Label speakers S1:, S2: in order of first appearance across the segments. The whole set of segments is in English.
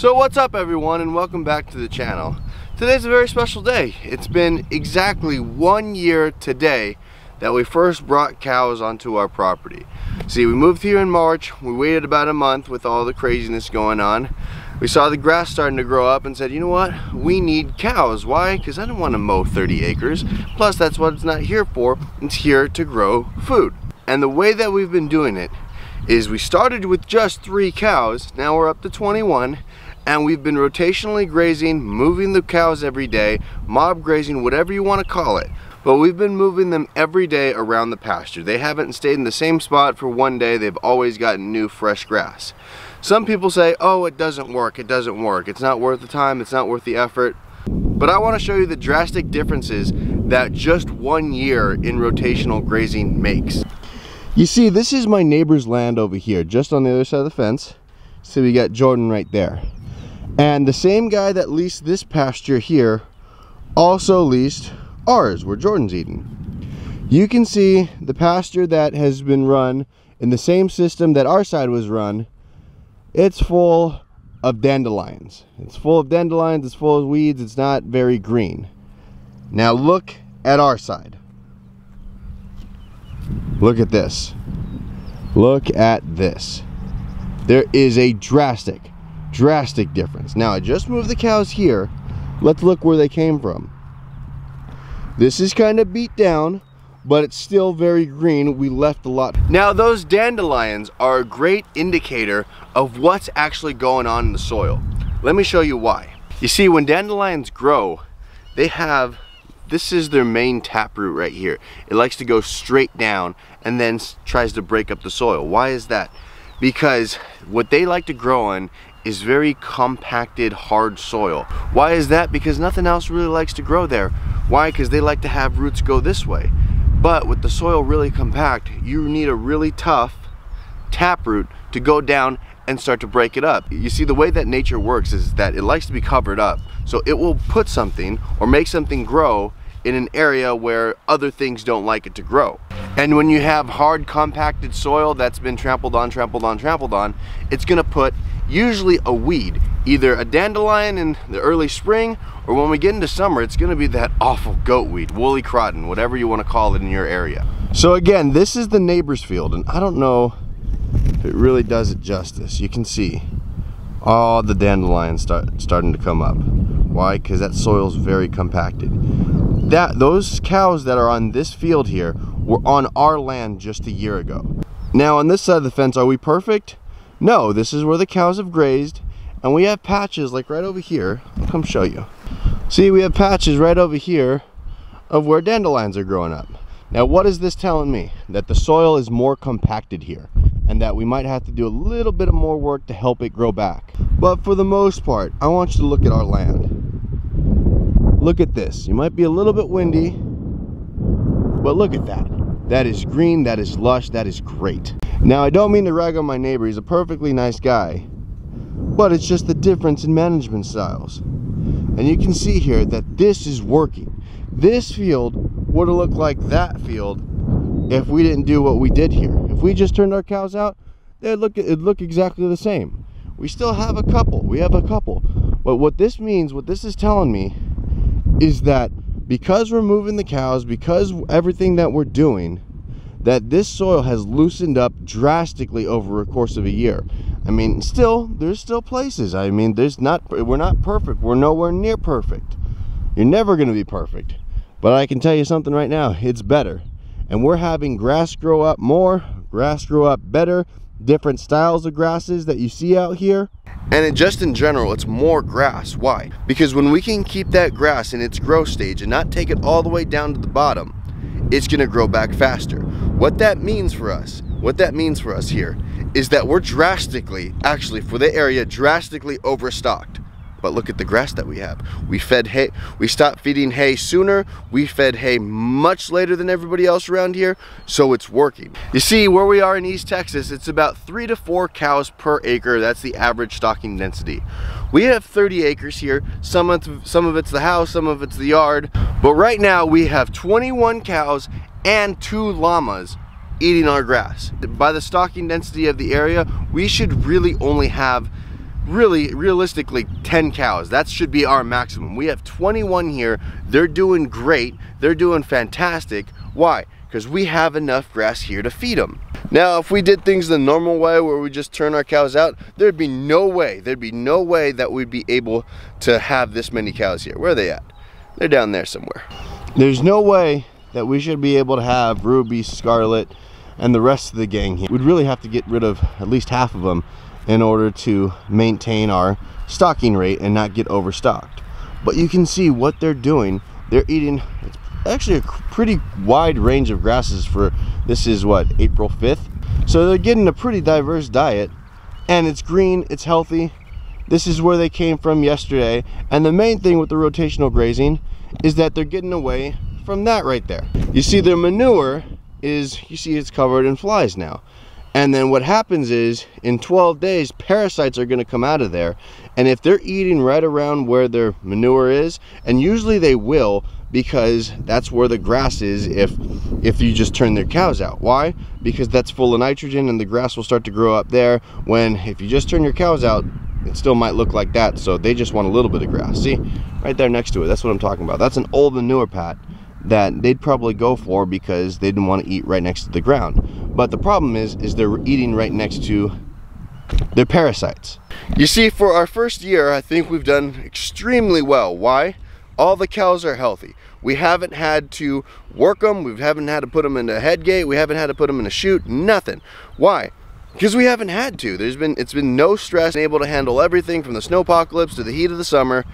S1: So what's up everyone and welcome back to the channel. Today's a very special day. It's been exactly one year today that we first brought cows onto our property. See, we moved here in March, we waited about a month with all the craziness going on. We saw the grass starting to grow up and said, you know what, we need cows. Why? Because I don't want to mow 30 acres. Plus that's what it's not here for, it's here to grow food. And the way that we've been doing it is we started with just three cows, now we're up to 21, and we've been rotationally grazing, moving the cows every day, mob grazing, whatever you want to call it. But we've been moving them every day around the pasture. They haven't stayed in the same spot for one day. They've always gotten new fresh grass. Some people say, oh, it doesn't work, it doesn't work. It's not worth the time, it's not worth the effort. But I want to show you the drastic differences that just one year in rotational grazing makes. You see, this is my neighbor's land over here, just on the other side of the fence. So we got Jordan right there. And the same guy that leased this pasture here also leased ours, where Jordan's eating. You can see the pasture that has been run in the same system that our side was run. It's full of dandelions. It's full of dandelions, it's full of weeds, it's not very green. Now look at our side. Look at this. Look at this. There is a drastic, drastic difference. Now I just moved the cows here. Let's look where they came from. This is kind of beat down, but it's still very green. We left a lot. Now those dandelions are a great indicator of what's actually going on in the soil. Let me show you why. You see, when dandelions grow, they have this is their main taproot right here. It likes to go straight down and then tries to break up the soil. Why is that? Because what they like to grow on is very compacted, hard soil. Why is that? Because nothing else really likes to grow there. Why? Because they like to have roots go this way. But with the soil really compact, you need a really tough taproot to go down and start to break it up. You see, the way that nature works is that it likes to be covered up. So it will put something or make something grow in an area where other things don't like it to grow. And when you have hard compacted soil that's been trampled on, trampled on, trampled on, it's gonna put usually a weed, either a dandelion in the early spring, or when we get into summer, it's gonna be that awful goat weed, woolly croton, whatever you wanna call it in your area. So again, this is the neighbor's field, and I don't know if it really does it justice. You can see all the dandelions start starting to come up. Why? Because that soil's very compacted that those cows that are on this field here were on our land just a year ago. Now on this side of the fence, are we perfect? No, this is where the cows have grazed and we have patches like right over here. I'll come show you. See, we have patches right over here of where dandelions are growing up. Now, what is this telling me? That the soil is more compacted here and that we might have to do a little bit of more work to help it grow back. But for the most part, I want you to look at our land look at this. You might be a little bit windy but look at that. That is green that is lush that is great. Now i don't mean to rag on my neighbor. He's a perfectly nice guy but it's just the difference in management styles. And you can see here that this is working. This field would have looked like that field if we didn't do what we did here. If we just turned our cows out they'd look it'd look exactly the same. We still have a couple. We have a couple. But what this means what this is telling me is that because we're moving the cows, because everything that we're doing, that this soil has loosened up drastically over a course of a year. I mean, still, there's still places. I mean, there's not, we're not perfect. We're nowhere near perfect. You're never going to be perfect. But I can tell you something right now, it's better. And we're having grass grow up more, grass grow up better, different styles of grasses that you see out here. And it, just in general, it's more grass. Why? Because when we can keep that grass in its growth stage and not take it all the way down to the bottom, it's gonna grow back faster. What that means for us, what that means for us here, is that we're drastically, actually for the area, drastically overstocked. But look at the grass that we have. We fed hay, we stopped feeding hay sooner. We fed hay much later than everybody else around here, so it's working. You see, where we are in East Texas, it's about three to four cows per acre. That's the average stocking density. We have 30 acres here. Some of, some of it's the house, some of it's the yard. But right now we have 21 cows and two llamas eating our grass. By the stocking density of the area, we should really only have really realistically 10 cows. That should be our maximum. We have 21 here. They're doing great. They're doing fantastic. Why? Because we have enough grass here to feed them now if we did things the normal way where we just turn our cows out there'd be no way there'd be no way that we'd be able to have this many cows here. Where are they at? They're down there somewhere. There's no way that we should be able to have ruby scarlet and the rest of the gang here. We'd really have to get rid of at least half of them in order to maintain our stocking rate and not get overstocked. But you can see what they're doing. They're eating actually a pretty wide range of grasses for this is what April 5th. So they're getting a pretty diverse diet and it's green, it's healthy. This is where they came from yesterday. And the main thing with the rotational grazing is that they're getting away from that right there. You see their manure is, you see it's covered in flies now. And then what happens is in 12 days, parasites are going to come out of there. And if they're eating right around where their manure is, and usually they will because that's where the grass is if if you just turn their cows out. Why? Because that's full of nitrogen and the grass will start to grow up there when if you just turn your cows out, it still might look like that. So they just want a little bit of grass. See? Right there next to it. That's what I'm talking about. That's an old manure pat that they'd probably go for because they didn't want to eat right next to the ground. But the problem is, is they're eating right next to their parasites. You see, for our first year, I think we've done extremely well. Why? All the cows are healthy. We haven't had to work them. We haven't had to put them in a head gate. We haven't had to put them in a chute. Nothing. Why? Because we haven't had to. There's been it's been no stress, able to handle everything from the snow apocalypse to the heat of the summer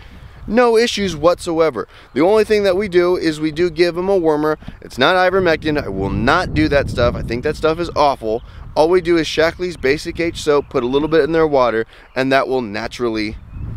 S1: no issues whatsoever. The only thing that we do is we do give them a wormer. It's not ivermectin. I will not do that stuff. I think that stuff is awful. All we do is Shaklee's Basic H soap, put a little bit in their water, and that will naturally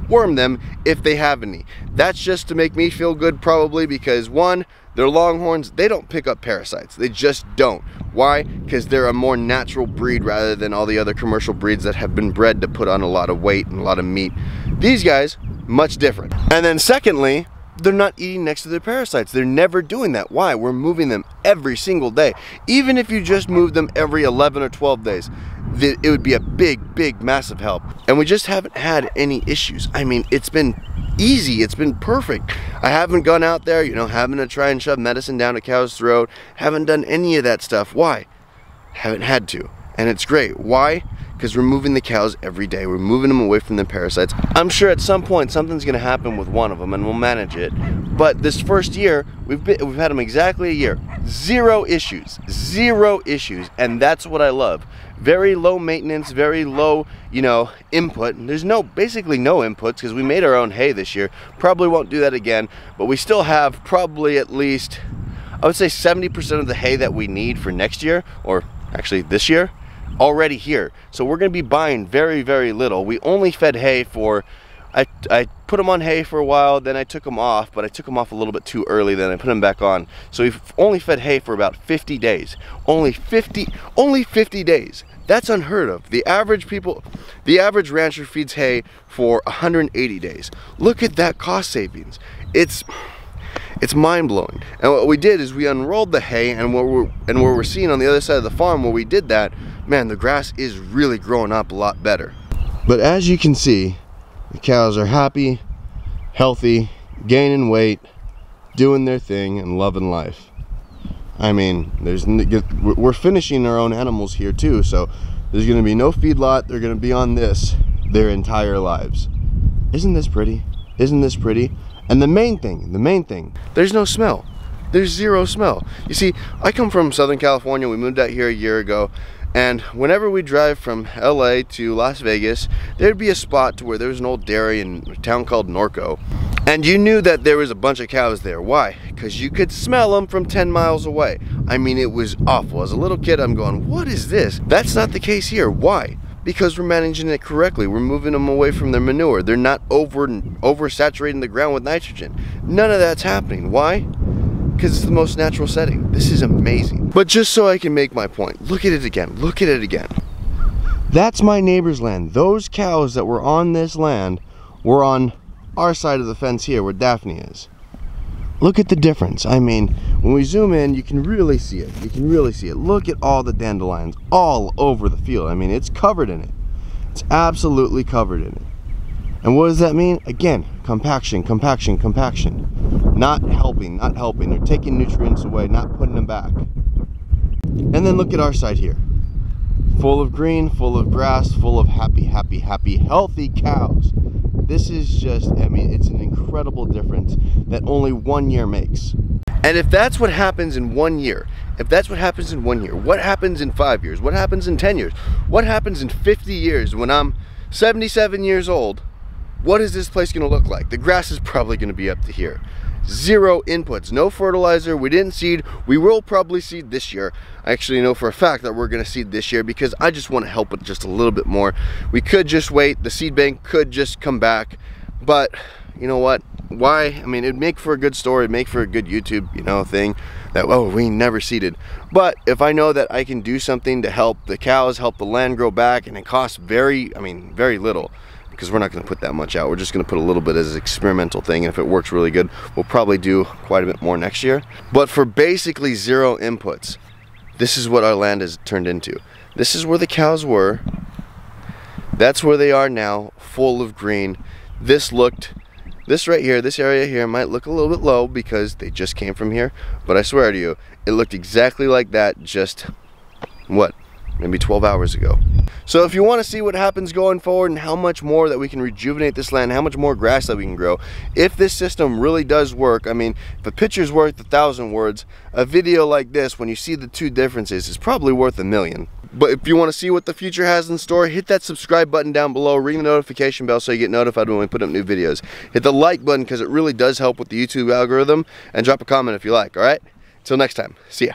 S1: worm them if they have any. That's just to make me feel good probably because one, they're longhorns, they don't pick up parasites. They just don't. Why? Because they're a more natural breed rather than all the other commercial breeds that have been bred to put on a lot of weight and a lot of meat. These guys, much different. And then secondly, they're not eating next to their parasites. They're never doing that. Why? We're moving them every single day. Even if you just move them every 11 or 12 days, it would be a big, big, massive help. And we just haven't had any issues. I mean, it's been easy. It's been perfect. I haven't gone out there, you know, having to try and shove medicine down a cow's throat. Haven't done any of that stuff. Why? Haven't had to. And it's great. Why? because we're moving the cows every day. We're moving them away from the parasites. I'm sure at some point something's gonna happen with one of them and we'll manage it. But this first year, we've, been, we've had them exactly a year. Zero issues, zero issues. And that's what I love. Very low maintenance, very low, you know, input. There's no, basically no inputs because we made our own hay this year. Probably won't do that again, but we still have probably at least, I would say 70% of the hay that we need for next year, or actually this year, already here. So we're going to be buying very, very little. We only fed hay for, I, I put them on hay for a while, then I took them off, but I took them off a little bit too early, then I put them back on. So we've only fed hay for about 50 days. Only 50, only 50 days. That's unheard of. The average people, the average rancher feeds hay for 180 days. Look at that cost savings. It's, it's mind-blowing. And what we did is we unrolled the hay and what we're, and what we're seeing on the other side of the farm where we did that, man, the grass is really growing up a lot better. But as you can see, the cows are happy, healthy, gaining weight, doing their thing, and loving life. I mean, there's we're finishing our own animals here too, so there's gonna be no feedlot. They're gonna be on this their entire lives. Isn't this pretty? Isn't this pretty? And the main thing, the main thing, there's no smell. There's zero smell. You see, I come from Southern California. We moved out here a year ago and whenever we drive from LA to Las Vegas, there'd be a spot to where there was an old dairy in a town called Norco. And you knew that there was a bunch of cows there. Why? Because you could smell them from 10 miles away. I mean, it was awful. As a little kid, I'm going, what is this? That's not the case here. Why? Because we're managing it correctly. We're moving them away from their manure. They're not over oversaturating the ground with nitrogen. None of that's happening. Why? because it's the most natural setting. This is amazing. But just so I can make my point, look at it again, look at it again. That's my neighbor's land. Those cows that were on this land were on our side of the fence here where Daphne is. Look at the difference. I mean, when we zoom in, you can really see it. You can really see it. Look at all the dandelions all over the field. I mean, it's covered in it. It's absolutely covered in it. And what does that mean? Again, compaction, compaction, compaction. Not helping, not helping. They're taking nutrients away, not putting them back. And then look at our side here. Full of green, full of grass, full of happy, happy, happy, healthy cows. This is just, I mean, it's an incredible difference that only one year makes. And if that's what happens in one year, if that's what happens in one year, what happens in five years? What happens in 10 years? What happens in 50 years when I'm 77 years old? What is this place gonna look like? The grass is probably gonna be up to here. Zero inputs, no fertilizer, we didn't seed. We will probably seed this year. I actually know for a fact that we're gonna seed this year because I just wanna help it just a little bit more. We could just wait, the seed bank could just come back, but you know what? Why? I mean, it'd make for a good story, it'd make for a good YouTube, you know, thing that, oh, we never seeded. But if I know that I can do something to help the cows, help the land grow back, and it costs very, I mean, very little, because we're not going to put that much out. We're just going to put a little bit as an experimental thing. And if it works really good, we'll probably do quite a bit more next year. But for basically zero inputs, this is what our land has turned into. This is where the cows were. That's where they are now, full of green. This looked this right here, this area here might look a little bit low because they just came from here, but I swear to you, it looked exactly like that just, what, maybe 12 hours ago. So if you want to see what happens going forward and how much more that we can rejuvenate this land, how much more grass that we can grow, if this system really does work, I mean, if a picture's worth a thousand words, a video like this, when you see the two differences, is probably worth a million. But if you want to see what the future has in store, hit that subscribe button down below, ring the notification bell so you get notified when we put up new videos. Hit the like button because it really does help with the YouTube algorithm, and drop a comment if you like, alright? Until next time, see ya.